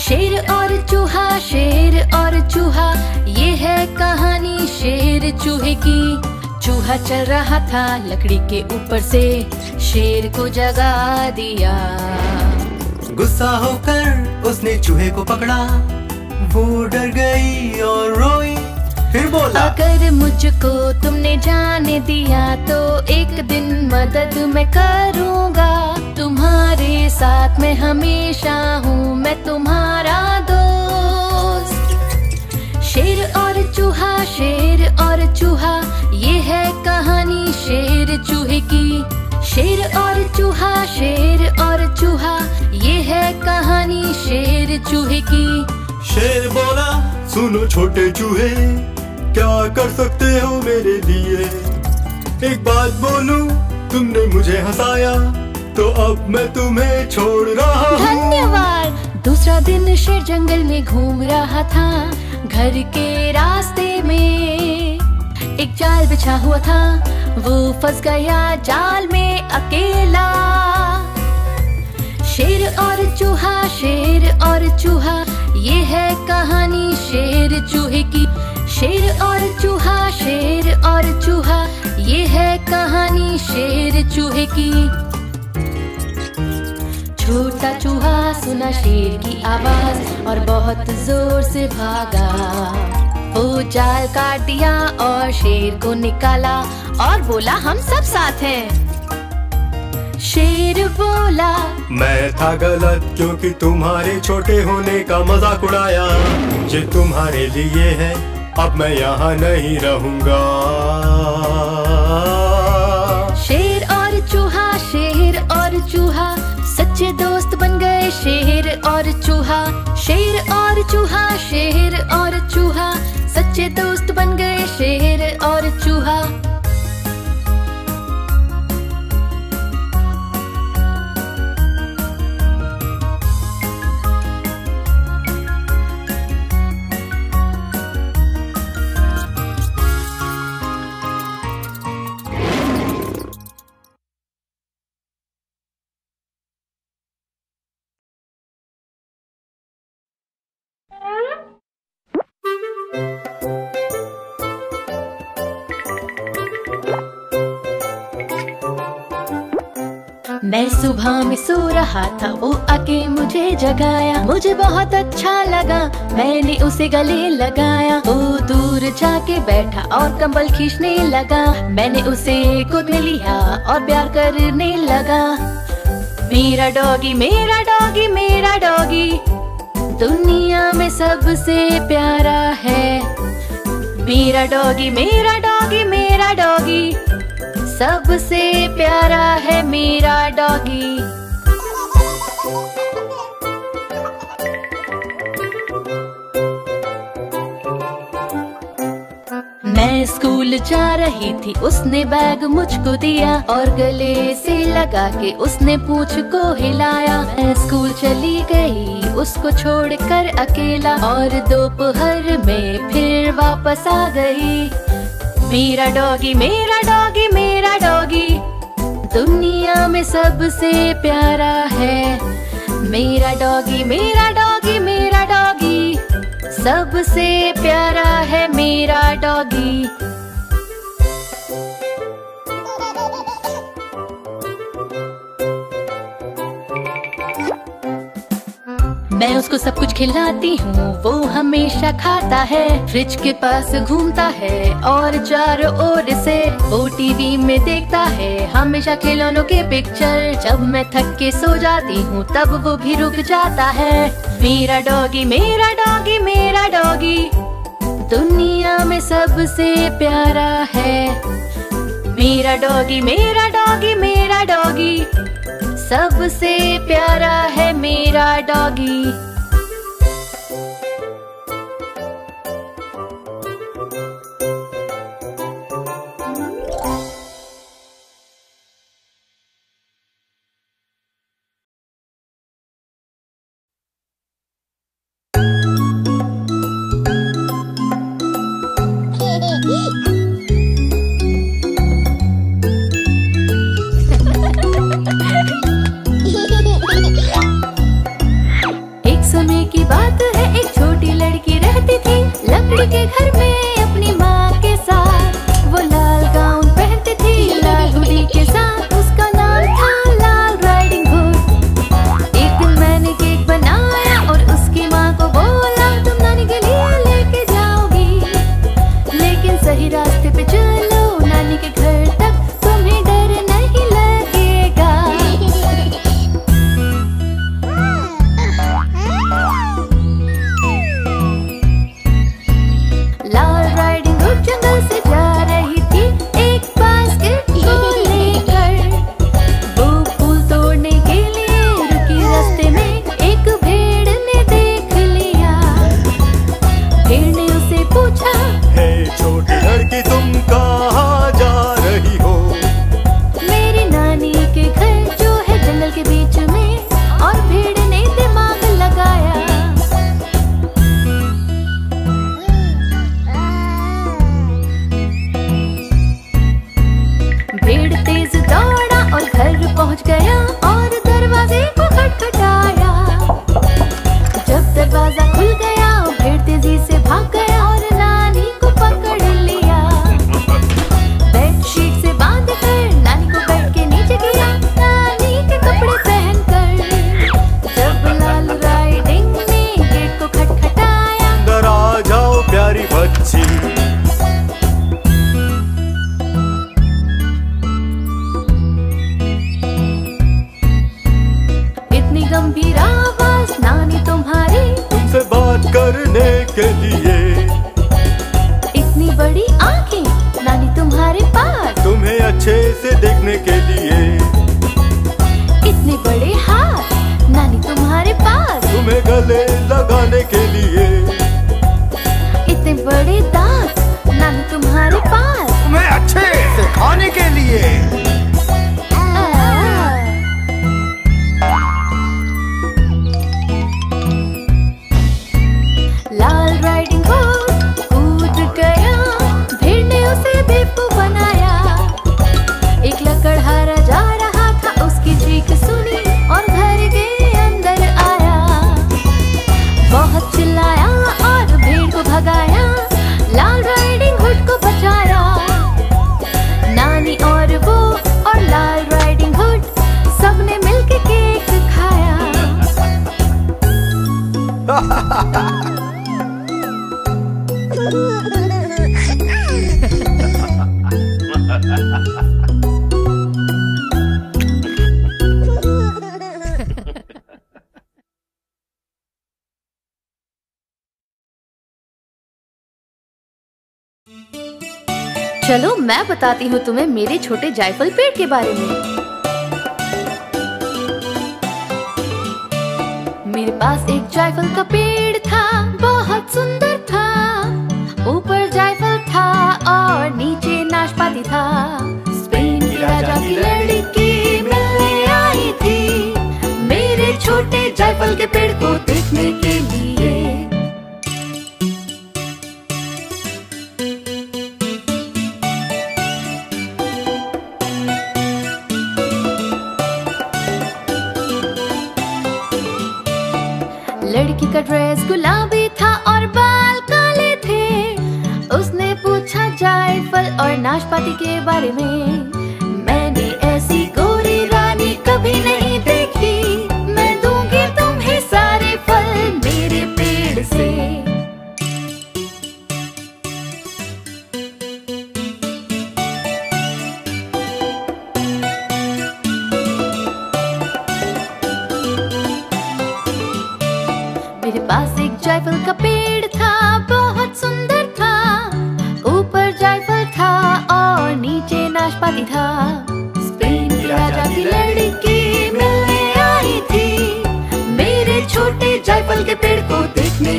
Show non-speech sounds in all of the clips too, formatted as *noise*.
शेर और चूहा शेर और चूहा ये है कहानी शेर चूहे की। चूहा चल रहा था लकड़ी के ऊपर से शेर को जगा दिया। गुस्सा होकर उसने चूहे को पकड़ा। वो डर गई और रोई फिर बोला अगर मुझको तुमने जाने दिया तो एक दिन मदद मैं करूँगा। तुम्हारे साथ मैं हमेशा हूँ, मैं तुम्हारा दोस्त। शेर और चूहा, शेर और चूहा, ये है कहानी शेर चूहे की। शेर और चूहा, शेर और चूहा, ये है कहानी शेर चूहे की। शेर बोला, सुनो छोटे चूहे, क्या कर सकते हो मेरे लिए? एक बात बोलूँ, तुमने मुझे हंसाया तो अब मैं तुम्हें छोड़ रहा हूँ। धन्यवाद। दूसरा दिन शेर जंगल में घूम रहा था, घर के रास्ते में। एक जाल बिछा हुआ था, वो फंस गया जाल में अकेला। शेर और चूहा, शेर और चूहा, ये है कहानी शेर चूहे की। शेर और चूहा, शेर और चूहा, ये है कहानी शेर चूहे की। छोटा चूहा, सुना शेर की आवाज़ और बहुत ज़ोर से भागा। वो जाल काट दिया और शेर को निकाला और बोला, हम सब साथ हैं। शेर बोला, मैं था गलत क्योंकि तुम्हारे छोटे होने का मज़ाक उड़ाया। ये तुम्हारे लिए है, अब मैं यहाँ नहीं रहूँगा। शेर और मैं सुबह में सो रहा था, वो आके मुझे जगाया। मुझे बहुत अच्छा लगा, मैंने उसे गले लगाया। वो दूर जाके बैठा और कंबल खींचने लगा। मैंने उसे गोद में लिया और प्यार करने लगा। मेरा डॉगी मेरा डॉगी मेरा डॉगी, दुनिया में सबसे प्यारा है। मेरा डॉगी मेरा डॉगी मेरा डॉगी सबसे प्यारा है मेरा डॉगी। मैं स्कूल जा रही थी, उसने बैग मुझको दिया और गले से लगा के उसने पूछ को हिलाया। मैं स्कूल चली गई, उसको छोड़कर अकेला और दोपहर में फिर वापस आ गई। मेरा डॉगी मेरा डॉगी, मेरा डॉगी दुनिया में सबसे प्यारा है। मेरा डॉगी मेरा डॉगी मेरा डॉगी। सबसे प्यारा है मेरा डॉगी। मैं उसको सब कुछ खिलाती हूँ, वो हमेशा खाता है। फ्रिज के पास घूमता है और चारों ओर से वो टीवी में देखता है। हमेशा खिलौनों के पिक्चर जब मैं थक के सो जाती हूँ, तब वो भी रुक जाता है। मेरा डॉगी मेरा डॉगी मेरा डॉगी दुनिया में सबसे प्यारा है। मेरा डॉगी मेरा डॉगी मेरा डॉगी सबसे प्यारा है मेरा डॉगी। लिए। इतनी बड़ी आँखें नानी तुम्हारे पास। तुम्हें अच्छे से देखने के लिए। इतने बड़े हाथ नानी तुम्हारे पास। तुम्हें गले लगाने के लिए भगाया लाल राइडिंग हुड को बचाया। नानी और वो और लाल राइडिंग हुड सबने मिलके केक खाया। *laughs* चलो, मैं बताती हूँ तुम्हें मेरे छोटे जायफल पेड़ के बारे में। मेरे पास एक जायफल का पेड़ था, बहुत सुंदर था। ऊपर जायफल था और नीचे नाशपाती था। स्पेन के राजा की लड़की मिलने आई थी। मेरे छोटे जायफल के पेड़ को लड़की का ड्रेस गुलाबी था और बाल काले थे। उसने पूछा जायफल और नाशपाती के बारे में? मैंने ऐसी गोरी रानी कभी नहीं पास एक जायफल का पेड़ था, बहुत सुंदर था। ऊपर जायफल था और नीचे नाशपाती था। स्पेन के राजा की लड़की मिलने आई थी। मेरे छोटे जायफल के पेड़ को देखने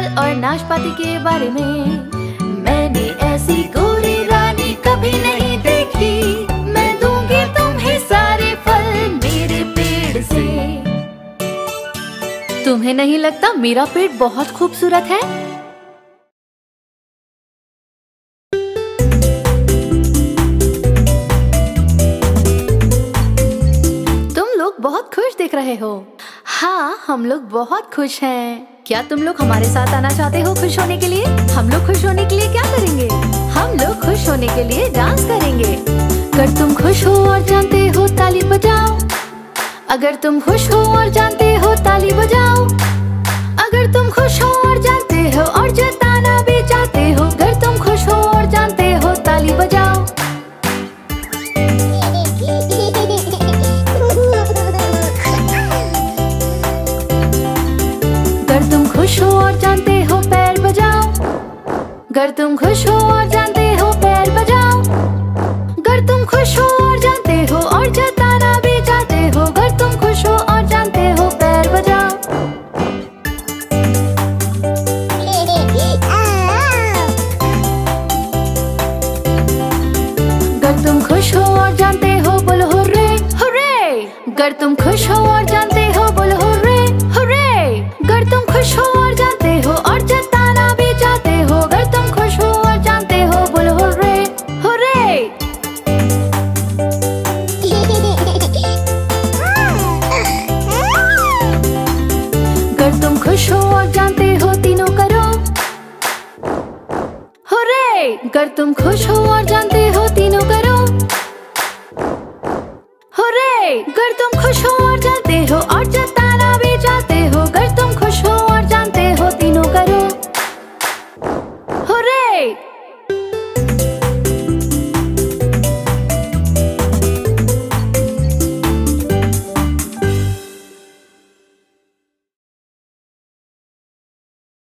जायफल और नाशपाती के बारे में। मैंने ऐसी गोरी रानी कभी नहीं देखी। मैं दूँगी तुम्हें सारे फल मेरे पेड़ से। तुम्हें नहीं लगता मेरा पेड़ बहुत खूबसूरत है? तुम लोग बहुत खुश दिख रहे हो। हाँ हम लोग बहुत खुश हैं। क्या तुम लोग हमारे साथ आना चाहते हो खुश होने के लिए? हम लोग खुश होने के लिए क्या करेंगे? हम लोग खुश होने के लिए डांस करेंगे। अगर तुम खुश हो और जानते हो ताली बजाओ। अगर तुम खुश हो और जानते हो ताली बजाओ। तुम खुश हो और जानते हो, पैर बजाओ। अगर तुम खुश हो और जानते हो अगर तुम खुश हो और चलते हो और चलते